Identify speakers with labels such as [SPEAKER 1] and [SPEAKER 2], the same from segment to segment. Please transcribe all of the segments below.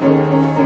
[SPEAKER 1] Música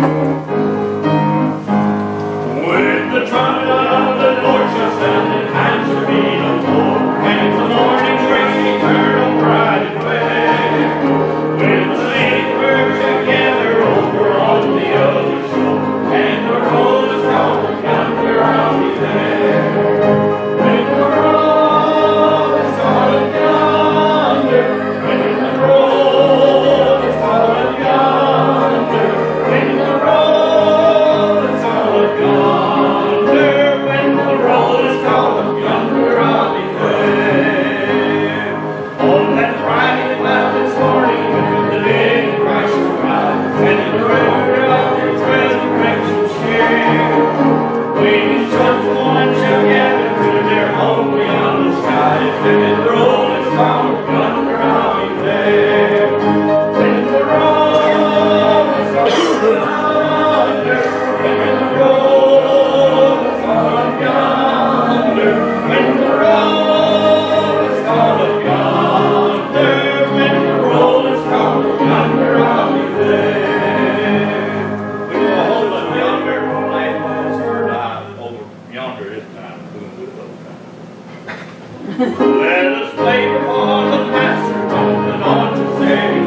[SPEAKER 1] Let us play for the master and on to sing.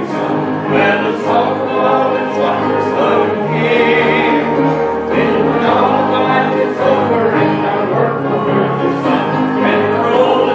[SPEAKER 1] Let us talk of all wonders of all the light is over and our work the sun. And the roll